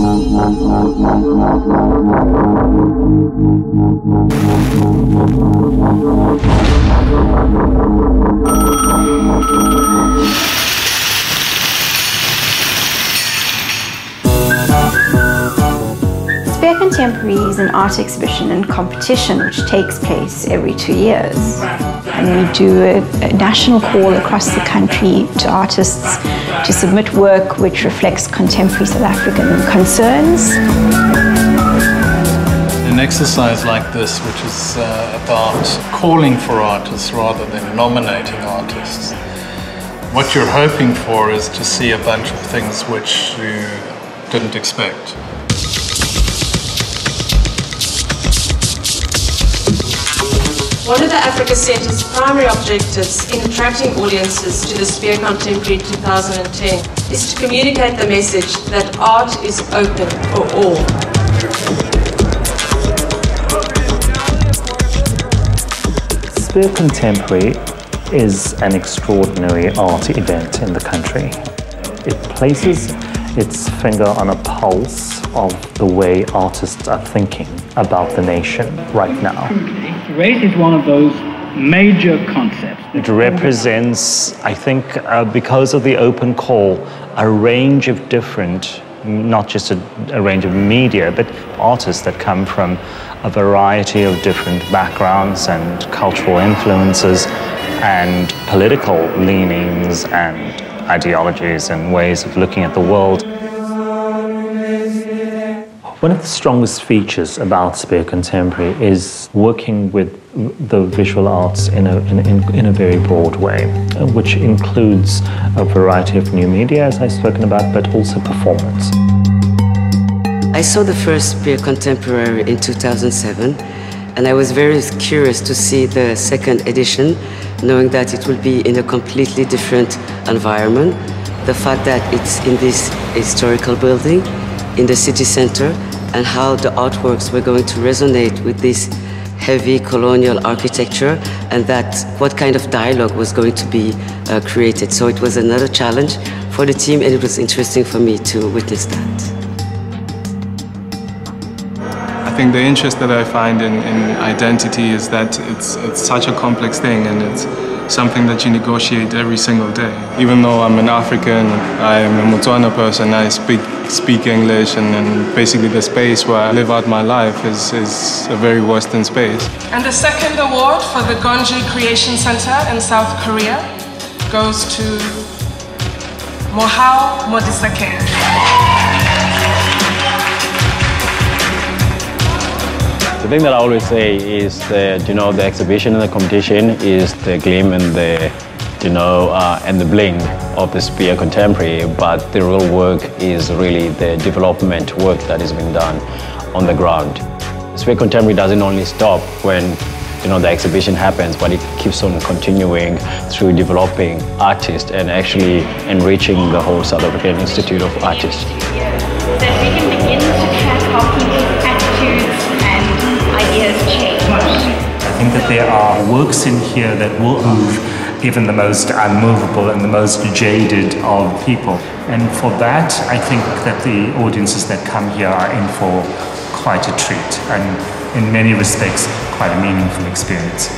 Spier Contemporary is an art exhibition and competition which takes place every two years. And we do a, a, national call across the country to artists to submit work which reflects contemporary South African concerns. An exercise like this, which is uh, about calling for artists rather than nominating artists, what you're hoping for is to see a bunch of things which you didn't expect. One of the Africa Centre's primary objectives in attracting audiences to the Spier Contemporary 2010 is to communicate the message that art is open for all. Spier Contemporary is an extraordinary art event in the country. It places its finger on a pulse of the way artists are thinking about the nation right now. Race is one of those major concepts. It represents, I think, uh, because of the open call, a range of different, not just a, a range of media, but artists that come from a variety of different backgrounds and cultural influences and political leanings and ideologies and ways of looking at the world. One of the strongest features about Spier Contemporary is working with the visual arts in a, in, in, in, a very broad way, which includes a variety of new media, as I've spoken about, but also performance. I saw the first Spier Contemporary in 2007, and I was very curious to see the second edition, knowing that it will be in a completely different environment. The fact that it's in this historical building, in the city center, and how the artworks were going to resonate with this heavy colonial architecture and that what kind of dialogue was going to be uh, created. So it was another challenge for the team and it was interesting for me to witness that. Think the interest that I find in, in identity is that it's, it's such a complex thing and it's something that you negotiate every single day. Even though I'm an African, I am a Motswana person, I speak, speak English, and, and basically the space where I live out my life is, is a very Western space. And the second award for the Gyeonggi Creation Center in South Korea goes to Mohau Modisakeng. The thing that I always say is that, you know, the exhibition and the competition is the gleam and the, you know, uh, and the bling of the Spier Contemporary, but the real work is really the development work that is being done on the ground. Spier Contemporary doesn't only stop when you know, the exhibition happens, but it keeps on continuing through developing artists and actually enriching the whole South African Institute of Artists. I think that there are works in here that will move even the most unmovable and the most jaded of people. And for that, I think that the audiences that come here are in for quite a treat and in many respects, quite a meaningful experience.